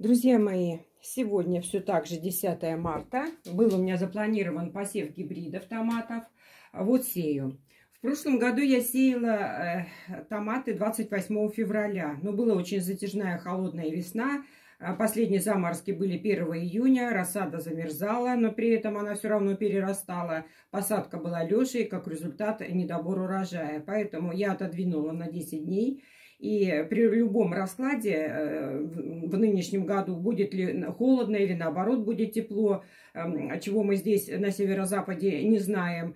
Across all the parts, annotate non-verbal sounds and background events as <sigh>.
Друзья мои, сегодня все так же 10 марта. Был у меня запланирован посев гибридов томатов. Вот сею. В прошлом году я сеяла э, томаты 28 февраля. Но была очень затяжная холодная весна. А последние заморозки были 1 июня, рассада замерзала, но при этом она все равно перерастала. Посадка была лежей, как результат недобор урожая. Поэтому я отодвинула на 10 дней. И при любом раскладе э, в нынешнем году, будет ли холодно или наоборот будет тепло, эм, чего мы здесь на северо-западе не знаем,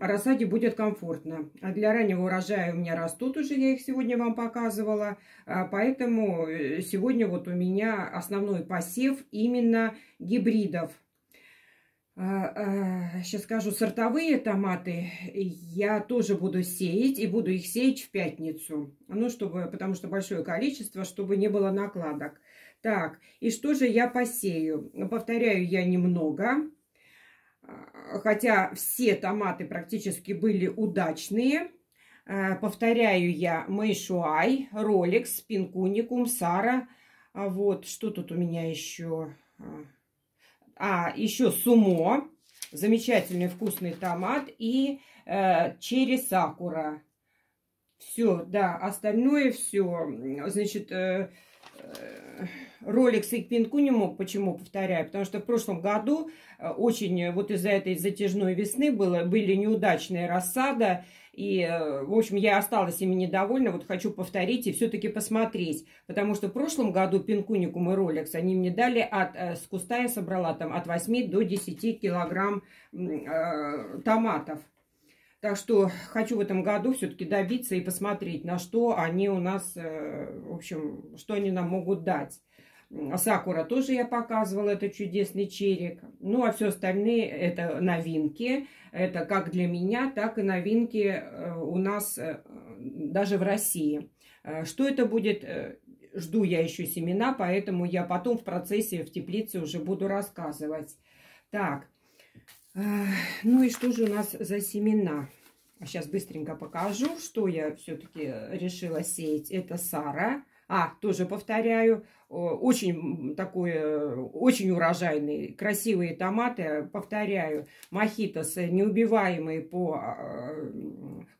рассаде будет комфортно. А для раннего урожая у меня растут уже, я их сегодня вам показывала. А поэтому э, сегодня вот у меня основной посев именно гибридов. Сейчас а, скажу, сортовые томаты я тоже буду сеять, и буду их сеять в пятницу. Ну, чтобы, потому что большое количество, чтобы не было накладок. Так, и что же я посею? Повторяю я немного, а, хотя все томаты практически были удачные. А, повторяю я Мэйшуай, Ролекс, Пинкуникум, Сара. Вот, что тут у меня еще? А, еще сумо. Замечательный вкусный томат. И э, черри сакура. Все, да, остальное все. Значит, э, э, ролик с Икпинку не мог. Почему повторяю? Потому что в прошлом году э, очень вот из-за этой затяжной весны было, были неудачные рассада. И, э, в общем, я осталась ими недовольна. Вот хочу повторить и все-таки посмотреть. Потому что в прошлом году Пинкуникум и Ролекс, они мне дали от, э, с куста я собрала там от 8 до 10 килограмм э, томатов. Так что хочу в этом году все-таки добиться и посмотреть, на что они у нас, э, в общем, что они нам могут дать. Сакура тоже я показывала, это чудесный черик. Ну, а все остальные это новинки. Это как для меня, так и новинки э, у нас э, даже в России. Э, что это будет, жду я еще семена, поэтому я потом в процессе в теплице уже буду рассказывать. Так, ну и что же у нас за семена? Сейчас быстренько покажу, что я все-таки решила сеять. Это Сара. А, тоже повторяю, очень такой, очень урожайный, красивые томаты, повторяю, мохитос, неубиваемые по а,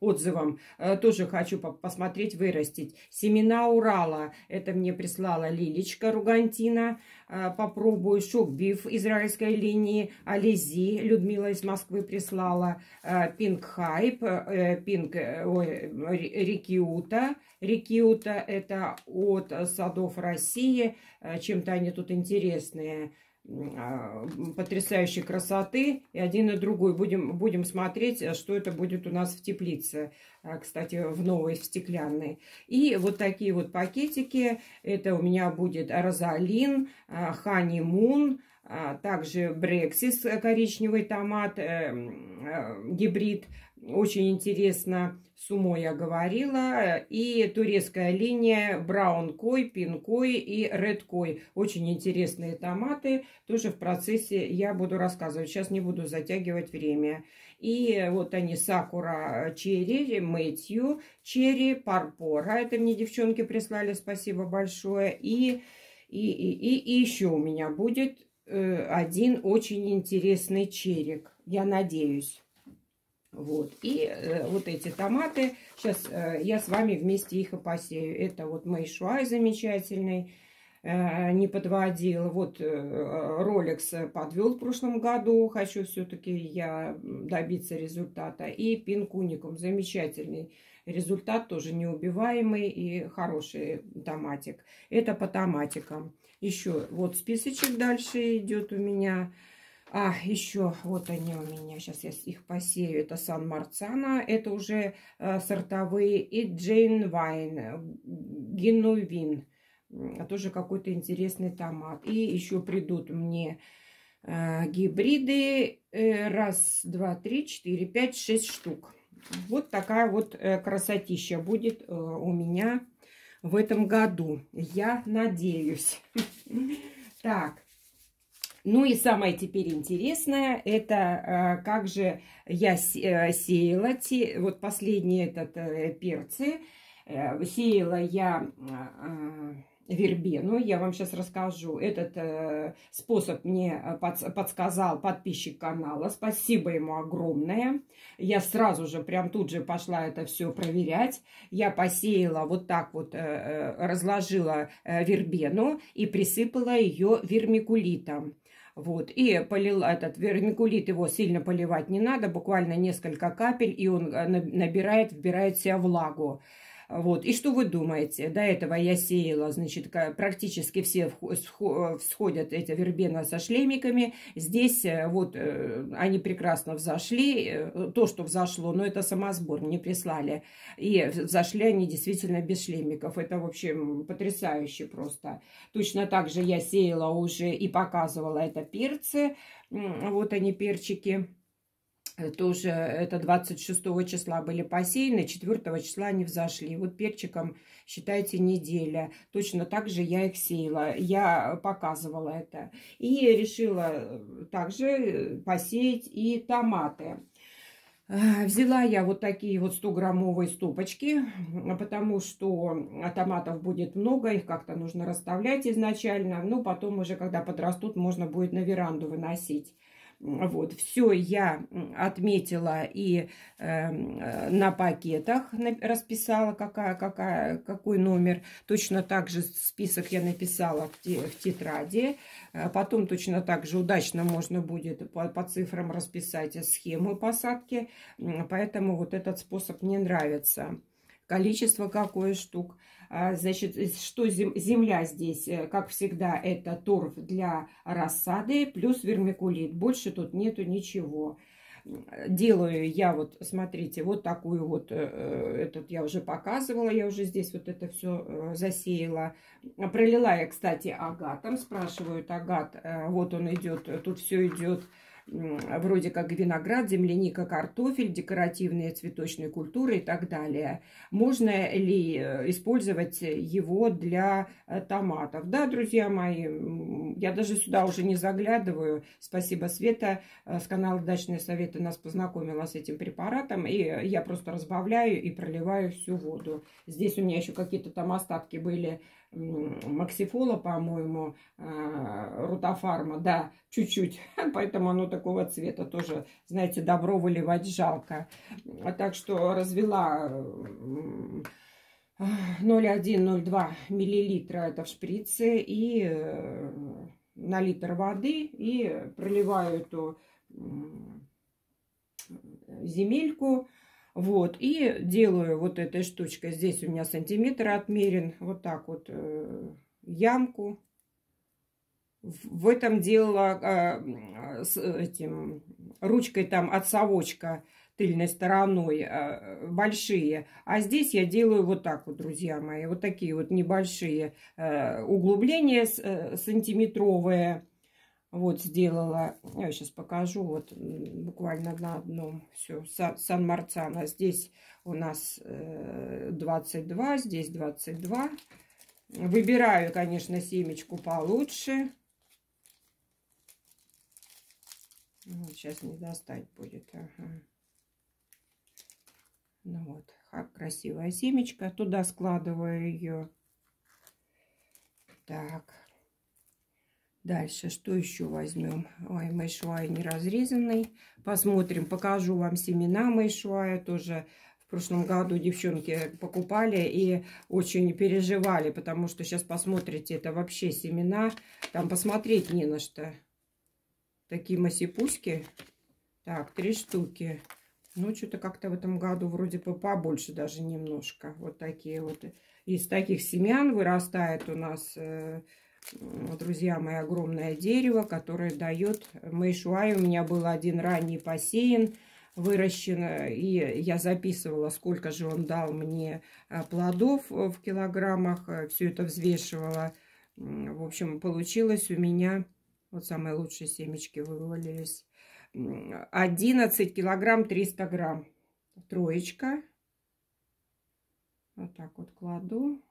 отзывам, э, тоже хочу посмотреть, вырастить. Семена Урала, это мне прислала Лилечка Ругантина, э, попробую. Шокбиф израильской линии, Алези, Людмила из Москвы прислала, Пинк Хайп, Пинк, ой, Рикиута, Рикиута это от садов России, э, чем-то они тут интересные а, потрясающей красоты. И один и другой. Будем, будем смотреть, э, что это будет у нас в теплице. А, кстати, в новой, в стеклянной. И вот такие вот пакетики. Это у меня будет розалин, хани мун, также брексис, коричневый томат, э, гибрид очень интересно, сумо я говорила. И турецкая линия браун кой, пин кой и ред кой. Очень интересные томаты. Тоже в процессе я буду рассказывать. Сейчас не буду затягивать время. И вот они сакура черри, мэтью черри, парпора. Это мне девчонки прислали, спасибо большое. И, и, и, и, и еще у меня будет э, один очень интересный черик. Я надеюсь. Вот. И э, вот эти томаты, сейчас э, я с вами вместе их и посею. Это вот Мэйшуай замечательный, э, не подводил. Вот э, Rolex подвел в прошлом году, хочу все-таки я добиться результата. И Пинкуникум замечательный результат, тоже неубиваемый и хороший томатик. Это по томатикам. Еще вот списочек дальше идет у меня. А, еще вот они у меня. Сейчас я их посею. Это Сан Марцана. Это уже э, сортовые. И Джейн Вайн. Генувин. Тоже какой-то интересный томат. И еще придут мне э, гибриды. Э, раз, два, три, четыре, пять, шесть штук. Вот такая вот э, красотища будет э, у меня в этом году. Я надеюсь. <laughs> Так. Ну и самое теперь интересное, это э, как же я э, сеяла те, вот последние этот, э, перцы. Сеяла я вербену. Я вам сейчас расскажу. Этот способ мне под, подсказал подписчик канала. Спасибо ему огромное. Я сразу же, прям тут же пошла это все проверять. Я посеяла вот так вот, разложила вербену и присыпала ее вермикулитом. Вот, и полила этот вермикулит, его сильно поливать не надо, буквально несколько капель, и он э, набирает, вбирает в себя влагу. Вот. И что вы думаете? До этого я сеяла, значит, практически все всходят эти вербена со шлемиками. Здесь э, вот э, они прекрасно взошли. Э, то, что взошло, но это самосбор, мне прислали. И взошли они действительно без шлемиков. Это, в общем, потрясающе просто. Точно так же я сеяла уже и показывала это перцы. Вот они, перчики. Э, тоже это 26 числа были посеяны, 4 числа они взошли. Вот перчиком, считайте, неделя. Точно так же я их сеяла, я показывала это. И решила э, также э, посеять и томаты. Взяла я вот такие вот 100-граммовые стопочки, потому что томатов будет много, их как-то нужно расставлять изначально. Ну, потом уже, когда подрастут, можно будет на веранду выносить. Вот, все я отметила и э, на пакетах расписала, какая, какая, какой номер. Точно так же список я написала в, те, в тетради. Э, потом точно так же удачно можно будет по, по цифрам расписать схему посадки. Поэтому вот этот способ мне нравится. Количество какое штук. А, значит, что земля здесь, э, как всегда, это торф для рассады плюс вермикулит. Больше тут нету ничего. Делаю я вот, смотрите, вот такую вот, э, э, этот я уже показывала, я уже здесь вот это все засеяла. Пролила я, кстати, агатом, спрашивают агат, вот он идет, тут все идет вроде как виноград, земляника, картофель, декоративные цветочные культуры и так далее. Можно ли э, использовать его для э, томатов? Да, друзья мои, я даже сюда уже не заглядываю. Спасибо, Света э, с канала «Дачные советы» нас познакомила с этим препаратом. И я просто разбавляю и проливаю всю воду. Здесь у меня еще какие-то там остатки были Максифола, по-моему, а, Рутофарма, да, чуть-чуть, <laughs> поэтому оно такого цвета тоже, знаете, добро выливать жалко. А так что развела 0,1-0,2 миллилитра это в шприце и э, на литр воды и проливаю эту земельку вот, и делаю вот этой штучкой. Здесь у меня сантиметр отмерен. Вот так вот э, ямку. В этом делала э, с этим ручкой там от совочка тыльной стороной э, большие. А здесь я делаю вот так вот, друзья мои. Вот такие вот небольшие э, углубления э, сантиметровые вот сделала, я сейчас покажу, вот буквально на одном, все, Сан Марцана. Здесь у нас 22, э, здесь 22. Выбираю, конечно, семечку получше. Вот, сейчас не достать будет. Ага. Ну вот, красивая семечка. Туда складываю ее. Так. Дальше, что еще возьмем? Ой, мэйшуай неразрезанный. Посмотрим, покажу вам семена мэйшуая. Тоже в прошлом году девчонки покупали и очень переживали, потому что сейчас посмотрите, это вообще семена. Там посмотреть не на что. Такие масипуськи. Так, три штуки. Ну, что-то как-то в этом году вроде бы побольше даже немножко. Вот такие вот. Из таких семян вырастает у нас э, друзья мои, огромное дерево, которое дает мэйшуай. У меня был один ранний посеян, выращен, и я записывала, сколько же он дал мне а, плодов в килограммах, все это взвешивала. В общем, получилось у меня, вот самые лучшие семечки вывалились, 11 килограмм 300 грамм. Троечка. Вот так вот кладу.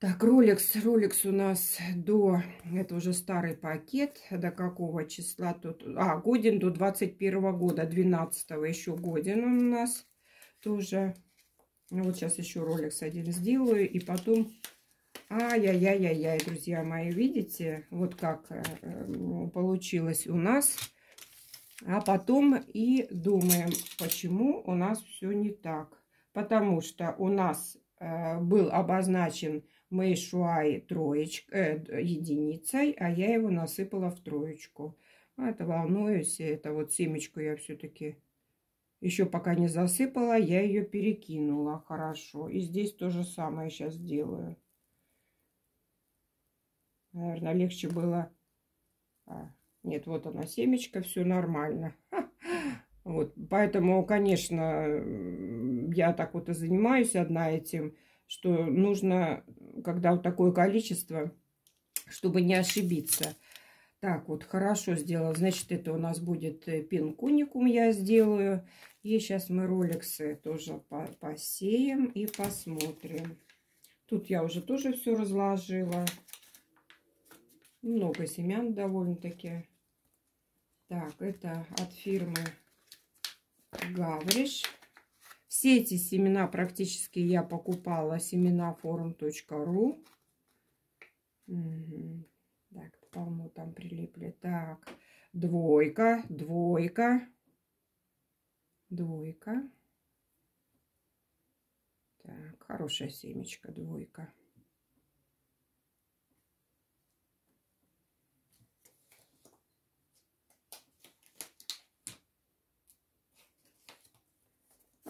Так, роликс, роликс у нас до, это уже старый пакет, до какого числа тут, а, годен до 21 года, 12 еще годен у нас тоже. Ну, вот сейчас еще роликс один сделаю, и потом Ай-яй-яй-яй-яй, друзья мои, видите, вот как э, получилось у нас. А потом и думаем, почему у нас все не так. Потому что у нас э, был обозначен Мэйшуай троечка, э, единицей, а я его насыпала в троечку. А это волнуюсь, это вот семечку я все-таки еще пока не засыпала, я ее перекинула хорошо. И здесь то же самое сейчас делаю. Наверное, легче было... А, нет, вот она, семечка, все нормально. <laughs> Вот, поэтому, конечно, я так вот и занимаюсь одна этим, что нужно, когда вот такое количество, чтобы не ошибиться. Так, вот, хорошо сделала. Значит, это у нас будет э, пинкуникум я сделаю. И сейчас мы роликсы тоже посеем и посмотрим. Тут я уже тоже все разложила. Много семян довольно-таки. Так, это от фирмы Гавриш. Все эти семена практически я покупала семенафорум.ру. Угу. Так, полно там прилипли. Так, двойка, двойка, двойка. Так, хорошая семечка, двойка.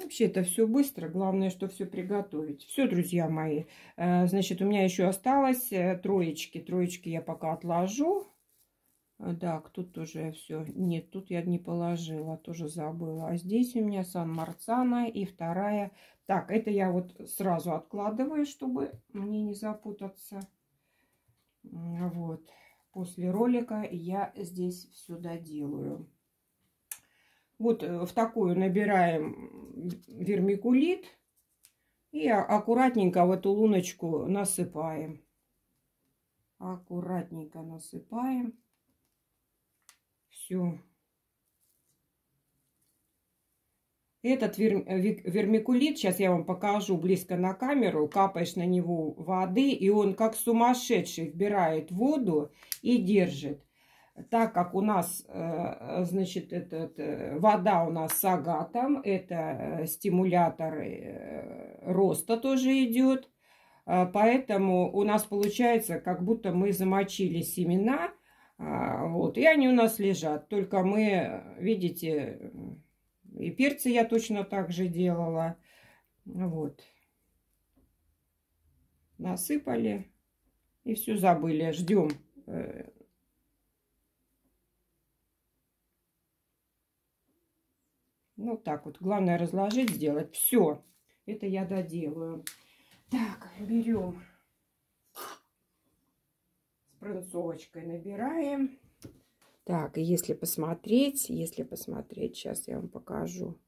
Вообще это все быстро, главное, что все приготовить. Все, друзья мои. Э, значит, у меня еще осталось э, троечки. Троечки я пока отложу. Э, да, тут тоже все. Нет, тут я не положила, тоже забыла. А здесь у меня Сан Марцана и вторая. Так, это я вот сразу откладываю, чтобы мне не запутаться. Вот. После ролика я здесь все доделаю. Вот э, в такую набираем вермикулит и аккуратненько в эту луночку насыпаем. Аккуратненько насыпаем. Все. Этот вермикулит, сейчас я вам покажу близко на камеру, капаешь на него воды, и он как сумасшедший вбирает воду и держит так как у нас, э, значит, этот, э, вода у нас с агатом, это э, стимулятор роста тоже идет, поэтому у нас получается, как будто мы замочили семена, вот, и они у нас лежат, только мы, видите, и перцы я точно так же делала, вот, насыпали и все забыли, ждем Ну, так вот. Главное разложить, сделать. Все. Это я доделаю. Так, берем с пронцовочкой набираем. Так, если посмотреть, если посмотреть, сейчас я вам покажу.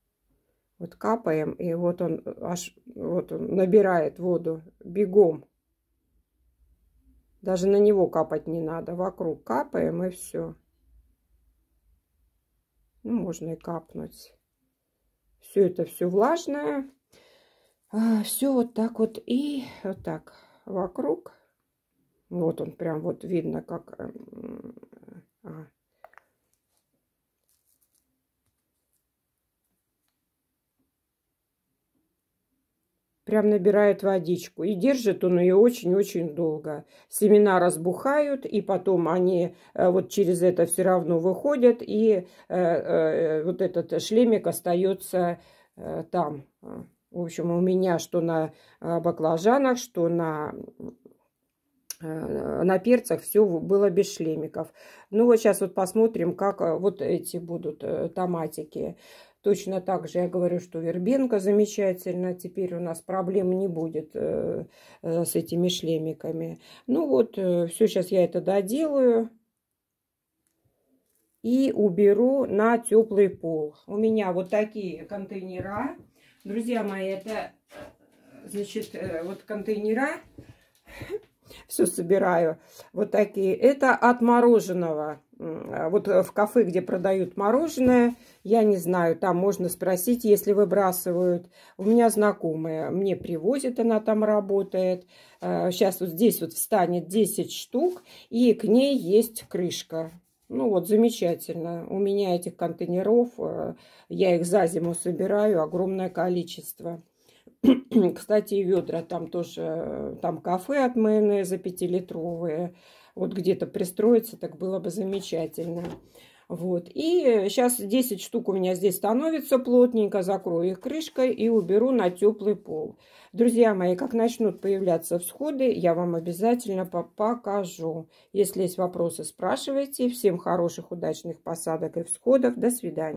Вот капаем, и вот он аж вот он набирает воду бегом. Даже на него капать не надо. Вокруг капаем, и все. Ну, можно и капнуть. Все это все влажное. А, все вот так вот и вот так вокруг. Вот он прям вот видно, как... прям набирает водичку. И держит он ее очень-очень долго. Семена разбухают, и потом они э, вот через это все равно выходят, и э, э, вот этот шлемик остается там. В общем, у меня что на баклажанах, что на на перцах все было без шлемиков. Ну вот сейчас вот посмотрим, как вот эти будут томатики. Точно так же я говорю, что вербенка замечательно. Теперь у нас проблем не будет э, э, с этими шлемиками. Ну вот, э, все, сейчас я это доделаю. И уберу на теплый пол. У меня вот такие контейнера. Друзья мои, это, значит, вот контейнера. все собираю. Вот такие. Это от мороженого. Вот в кафе, где продают мороженое, я не знаю, там можно спросить, если выбрасывают. У меня знакомая, мне привозит, она там работает. Сейчас вот здесь вот встанет 10 штук, и к ней есть крышка. Ну вот, замечательно. У меня этих контейнеров, э, я их за зиму собираю, огромное количество. <clears throat> Кстати, и ведра там тоже, там кафе от майонеза пятилитровые. Вот где-то пристроиться, так было бы замечательно. Вот. И сейчас 10 штук у меня здесь становится плотненько. Закрою их крышкой и уберу на теплый пол. Друзья мои, как начнут появляться всходы, я вам обязательно покажу. Если есть вопросы, спрашивайте. Всем хороших, удачных посадок и всходов. До свидания.